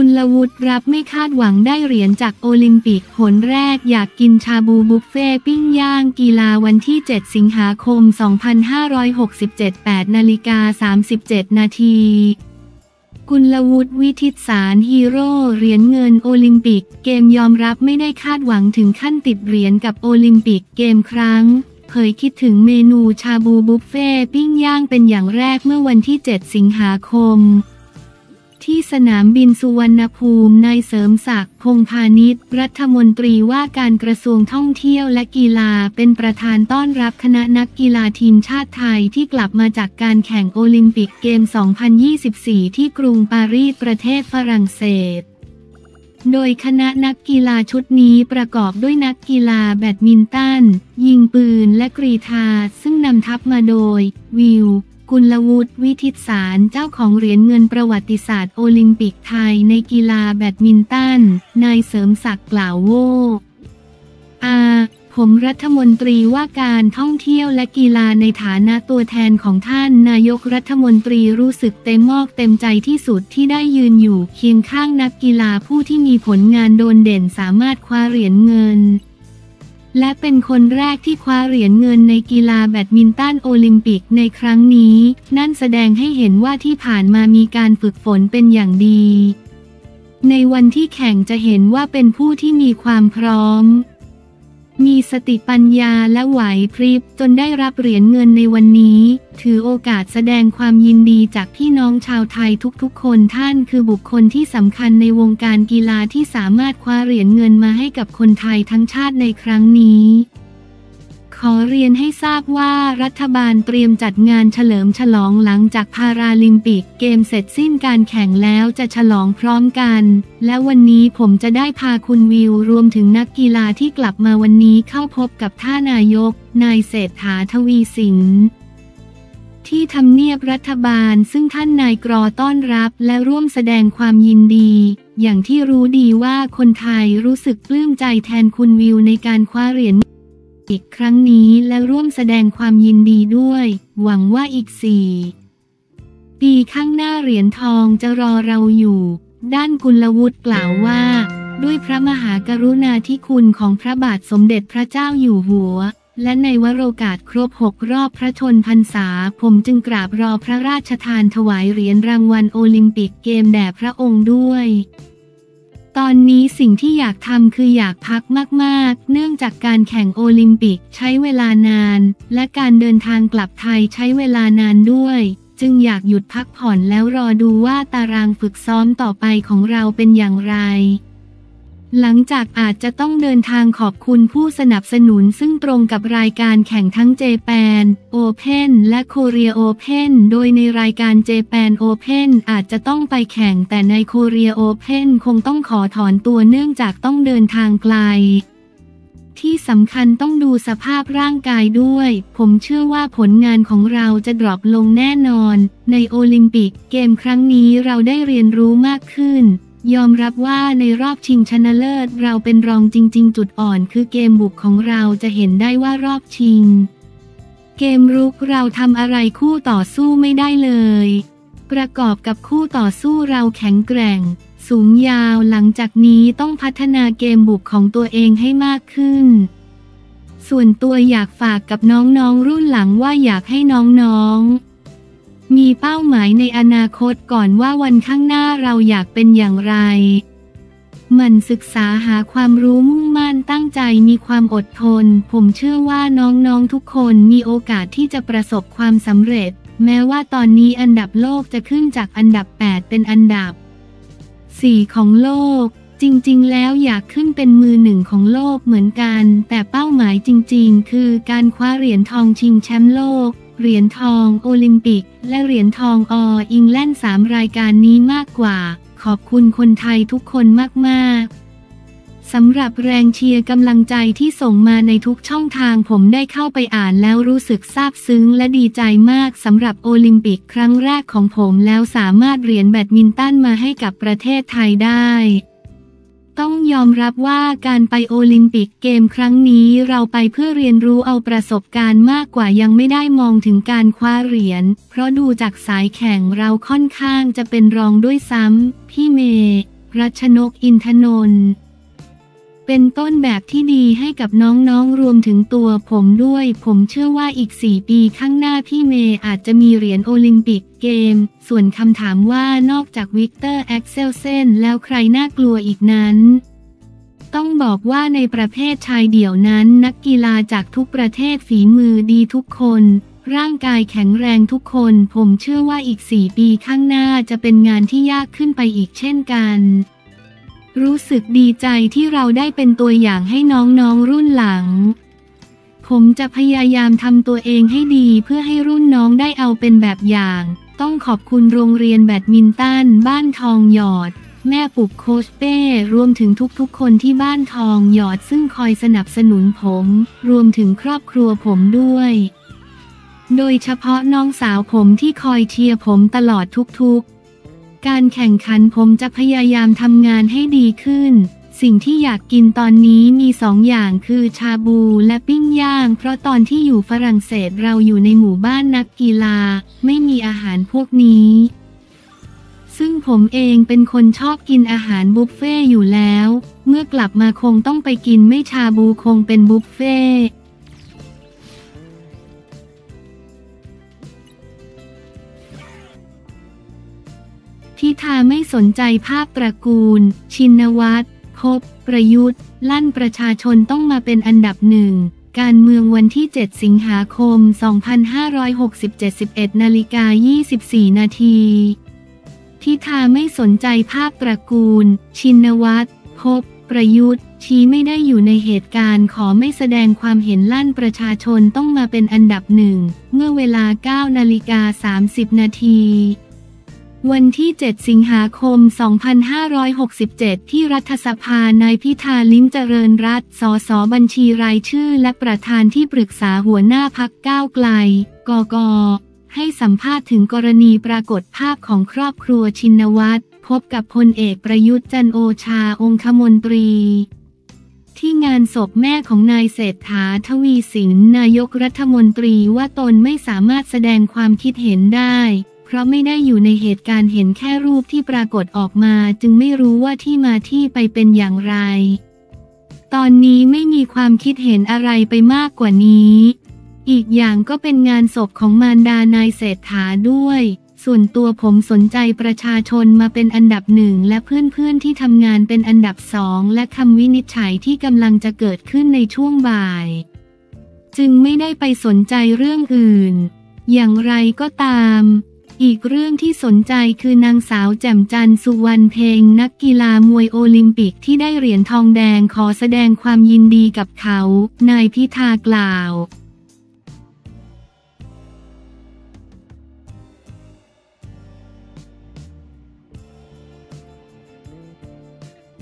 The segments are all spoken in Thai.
กุลวุฒิรับไม่คาดหวังได้เหรียญจากโอลิมปิกหนแรกอยากกินชาบูบุฟเฟต์ปิ้งย่างกีฬาวันที่ 7 สิงหาคม 2567 8นาฬิกา37 นาทีกุลวุฒิวิทิตศานต์ฮีโร่เหรียญเงินโอลิมปิกเกมยอมรับไม่ได้คาดหวังถึงขั้นติดเหรียญกับโอลิมปิกเกมครั้ง เผยคิดถึงเมนูชาบูบุฟเฟต์ปิ้งย่างเป็นอย่างแรกเมื่อวันที่ 7 สิงหาคม ที่สนามบินสุวรรณภูมินายเสริมศักดิ์พงพาณิชย์รัฐมนตรีว่าการกระทรวงท่องเที่ยวและกีฬาเป็นประธานต้อนรับคณะนักกีฬาทีมชาติไทยที่กลับมาจากการแข่งโอลิมปิกเกม 2024 ที่กรุงปารีสประเทศฝรั่งเศสโดยคณะนักกีฬาชุดนี้ประกอบด้วยนักกีฬาแบดมินตัน ยิงปืนและกรีธาซึ่งนำทัพมาโดย วิว กุลวุฒิวิทิตสารเจ้าของเหรียญเงินประวัติศาสตร์โอลิมปิกไทยในกีฬาแบดมินตัน นายเสริมศักดิ์กล่าวโวอาผมรัฐมนตรีว่าการท่องเที่ยวและกีฬาในฐานะตัวแทนของท่านนายกรัฐมนตรีรู้สึกเต็มมอกเต็มใจที่สุดที่ได้ยืนอยู่เคียงข้างนักกีฬาผู้ที่มีผลงานโดดเด่นสามารถคว้าเหรียญเงิน และเป็นคนแรกที่คว้าเหรียญเงินในกีฬาแบดมินตันโอลิมปิกในครั้งนี้ นั่นแสดงให้เห็นว่าที่ผ่านมามีการฝึกฝนเป็นอย่างดี ในวันที่แข่งจะเห็นว่าเป็นผู้ที่มีความพร้อม มีสติปัญญาและไหวพริบจนได้รับเหรียญเงินในวันนี้ ถือโอกาสแสดงความยินดีจากพี่น้องชาวไทยทุกๆ คนท่านคือบุคคลที่สำคัญในวงการกีฬาที่สามารถคว้าเหรียญเงินมาให้กับคนไทยทั้งชาติในครั้งนี้ ขอเรียนให้ทราบว่ารัฐบาลเตรียมจัดงานเฉลิมฉลองหลังจากพาราลิมปิกเกมเสร็จสิ้นการแข่งแล้วจะฉลองพร้อมกัน และวันนี้ผมจะได้พาคุณวิวรวมถึงนักกีฬาที่กลับมาวันนี้เข้าพบกับท่านายก นายเศรษฐาทวีสินที่ทำเนียบรัฐบาลซึ่งท่านนายกรอต้อนรับและร่วมแสดงความยินดี อย่างที่รู้ดีว่าคนไทยรู้สึกปลื้มใจแทนคุณวิวในการคว้าเหรียญ อีกครั้งนี้และร่วมแสดงความยินดีด้วย หวังว่าอีกสี่ปีข้างหน้าเหรียญทองจะรอเราอยู่ ด้านกุลวุฒิกล่าวว่า ด้วยพระมหากรุณาธิคุณของพระบาทสมเด็จพระเจ้าอยู่หัว และในวโรกาสครบหกรอบพระชนพรรษา ผมจึงกราบรอพระราชทานถวายเหรียญรางวัลโอลิมปิกเกมแด่พระองค์ด้วย ตอนนี้สิ่งที่อยากทำคืออยากพักมากๆ เนื่องจากการแข่งโอลิมปิกใช้เวลานาน และการเดินทางกลับไทยใช้เวลานานด้วย จึงอยากหยุดพักผ่อนแล้วรอดูว่าตารางฝึกซ้อมต่อไปของเราเป็นอย่างไร หลังจากอาจจะต้องเดินทางขอบคุณผู้สนับสนุนซึ่งตรงกับรายการแข่งทั้งเจแปนโอเพนและโคเรียโอเพนโดยในรายการเจแปนโอเพนอาจจะต้องไปแข่งแต่ในโคเรียโอเพนคงต้องขอถอนตัวเนื่องจากต้องเดินทางไกล ที่สำคัญต้องดูสภาพร่างกายด้วย ผมเชื่อว่าผลงานของเราจะ drop ลงแน่นอน ในโอลิมปิกเกมครั้งนี้เราได้เรียนรู้มากขึ้น ยอมรับว่าในรอบชิงชนะเลิศเราเป็นรองจริง ๆ จุดอ่อนคือเกมบุกของเราจะเห็นได้ว่ารอบชิง เกมรุกเราทำอะไรคู่ต่อสู้ไม่ได้เลย ประกอบกับคู่ต่อสู้เราแข็งแกร่ง สูงยาวหลังจากนี้ต้องพัฒนาเกมบุกของตัวเองให้มากขึ้น ส่วนตัวอยากฝากกับน้องๆรุ่นหลังว่าอยากให้น้องๆ มีเป้าหมายในอนาคตก่อนว่าวันข้างหน้าเราอยากเป็นอย่างไร หมันศึกษาหาความรู้มุ่งมั่นตั้งใจมีความอดทน ผมเชื่อว่าน้องๆทุกคนมีโอกาสที่จะประสบความสำเร็จ แม้ว่าตอนนี้อันดับโลกจะขึ้นจากอันดับ 8 เป็นอันดับ 4 ของโลก จริงๆ แล้วอยากขึ้นเป็นมือหนึ่งของโลกเหมือนกัน แต่เป้าหมายจริง ๆ คือการคว้าเหรียญทองชิงแชมป์โลก เหรียญทองโอลิมปิก และเหรียญทองออิงแลนด์สามรายการนี้มากกว่า ขอบคุณคนไทยทุกคนมากๆสำหรับแรงเชียร์กำลังใจที่ส่งมาในทุกช่องทางผมได้เข้าไปอ่านแล้วรู้สึกซาบซึ้งและดีใจมากสำหรับโอลิมปิกครั้งแรกของผมแล้วสามารถเหรียญแบดมินตันมาให้กับประเทศไทยได้ ต้องยอมรับว่าการไปโอลิมปิกเกมครั้งนี้เราไปเพื่อเรียนรู้เอาประสบการณ์มากกว่ายังไม่ได้มองถึงการคว้าเหรียญ เพราะดูจากสายแข่งเราค่อนข้างจะเป็นรองด้วยซ้ำ พี่เมย์รัชนกอินทนนท์ เป็นต้นแบบที่ดีให้กับน้องๆ รวมถึงตัวผมด้วย ผมเชื่อว่าอีก 4 ปีข้างหน้าพี่เมย์อาจจะมีเหรียญโอลิมปิกเกม ส่วนคำถามว่านอกจากวิกเตอร์แอ็กเซลเซนแล้วใครน่ากลัวอีกนั้น ต้องบอกว่าในประเภทชายเดี่ยวนั้น นักกีฬาจากทุกประเทศฝีมือดีทุกคน ร่างกายแข็งแรงทุกคน ผมเชื่อว่าอีก 4 ปีข้างหน้าจะเป็นงานที่ยากขึ้นไปอีกเช่นกัน รู้สึกดีใจที่เราได้เป็นตัวอย่างให้น้องๆรุ่นหลัง ผมจะพยายามทำตัวเองให้ดีเพื่อให้รุ่นน้องได้เอาเป็นแบบอย่าง ต้องขอบคุณโรงเรียนแบดมินตันบ้านทองหยอด แม่ปุกโคชเป้ รวมถึงทุกๆ คนที่บ้านทองหยอดซึ่งคอยสนับสนุนผม รวมถึงครอบครัวผมด้วย โดยเฉพาะน้องสาวผมที่คอยเชียร์ผมตลอดทุกๆ การแข่งขันผมจะพยายามทำงานให้ดีขึ้น สิ่งที่อยากกินตอนนี้มีสองอย่างคือชาบูและปิ้งย่าง เพราะตอนที่อยู่ฝรั่งเศสเราอยู่ในหมู่บ้านนักกีฬา ไม่มีอาหารพวกนี้ ซึ่งผมเองเป็นคนชอบกินอาหารบุฟเฟ่อยู่แล้ว เมื่อกลับมาคงต้องไปกินไม่ชาบูคงเป็นบุฟเฟ่ ทิธาไม่สนใจภาพตระกูล ชินวัตรพบ ประยุทธ์ ลั่นประชาชนต้องมาเป็นอันดับหนึ่ง การเมืองวันที่ 7 สิงหาคม 2567 11นาฬิกา24 นาทีทิธาไม่สนใจภาพตระกูล ชินวัตรพบ ประยุทธ์ ชี้ไม่ได้อยู่ในเหตุการณ์ขอไม่แสดงความเห็นลั่นประชาชนต้องมาเป็นอันดับหนึ่ง เมื่อเวลา 9 นาฬิกา 30 นาที วันที่ 7 สิงหาคม 2567 ที่รัฐสภา นายพิธาลิ้มเจริญรัตสสบัญชีรายชื่อ และประธานที่ปรึกษาหัวหน้าพักก้าวไกล กก ให้สัมภาษณ์ถึงกรณีปรากฏภาพของครอบครัวชินวัตร พบกับพลเอกประยุทธ์จันโอชาองคมนตรี ที่งานศพแม่ของนายเศรษฐาทวีสินนายกรัฐมนตรีว่าตนไม่สามารถแสดงความคิดเห็นได้ เพราะไม่ได้อยู่ในเหตุการณ์เห็นแค่รูปที่ปรากฏออกมา จึงไม่รู้ว่าที่มาที่ไปเป็นอย่างไร ตอนนี้ไม่มีความคิดเห็นอะไรไปมากกว่านี้ อีกอย่างก็เป็นงานศพของมารดานายเศรษฐาด้วย ส่วนตัวผมสนใจประชาชนมาเป็นอันดับหนึ่งและเพื่อนๆที่ทำงานเป็นอันดับสองและคำวินิจฉัยที่กำลังจะเกิดขึ้นในช่วงบ่าย จึงไม่ได้ไปสนใจเรื่องอื่น อย่างไรก็ตาม อีกเรื่องที่สนใจคือนางสาวแจ่มจันสุวรรณเพงนักกีฬามวยโอลิมปิกที่ได้เหรียญทองแดงขอแสดงความยินดีกับเขา นายพิธากล่าว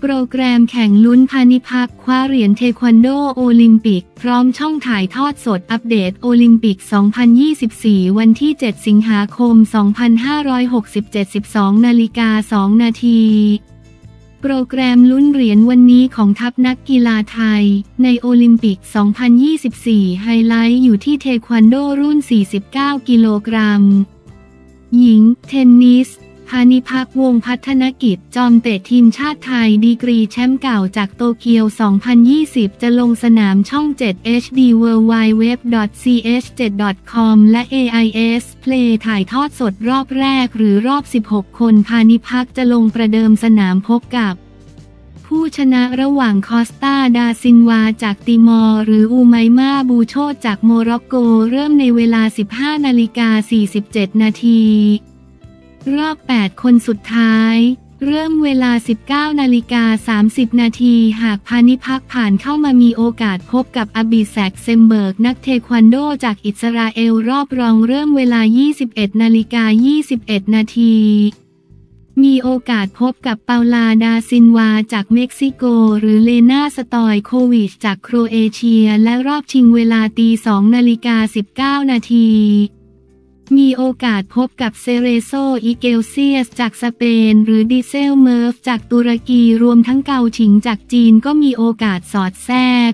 โปรแกรมแข่งลุ้นพานิพักคว้าเหรียญเทควันโดโอลิมปิก พร้อมช่องถ่ายทอดสดอัปเดตโอลิมปิก 2024 วันที่ 7 สิงหาคม 2567 12นาฬิกา 2 นาที โปรแกรมลุ้นเหรียญวันนี้ของทัพนักกีฬาไทย ในโอลิมปิก 2024 ไฮไลท์อยู่ที่เทควันโดรุ่น 49 กิโลกรัม หญิง เทนนิส พาณิภัค วงศ์พัฒนกิจจอมเตะทีมชาติไทยดีกรีแชมป์เก่าจากโตเกียว 2020 จะลงสนามช่อง 7 HD w w w c h 7 com และ AIS Play ถ่ายทอดสดรอบแรกหรือรอบ 16 คนพานิพักจะลงประเดิมสนามพบกับผู้ชนะระหว่างคอสตาดาซินวาจากติมอร์หรืออูไมมาบูโชจากโมร็อกโก เริ่มในเวลา 15 นาฬิกา 47 นาที รอบ 8 คนสุดท้าย เริ่มเวลา 19 นาฬิกา 30 นาที หากพาณิภัคผ่านเข้ามามีโอกาสพบกับอบิแซกเซมเบิร์ก นักเทควันโดจากอิสราเอลรอบรองเริ่มเวลา 21 นาฬิกา 21 นาทีมีโอกาสพบกับเปาลาดาซินวาจากเม็กซิโก หรือเลนาสตอยโควิชจากโครเอเชีย และรอบชิงเวลาตี 2 นาฬิกา 19 นาที มีโอกาสพบกับเซเรโซอิเกลเซียส จากสเปน หรือดิเซลเมิร์ฟจากตุรกีรวมทั้งเกาฉิงจากจีนก็มีโอกาสสอดแทรก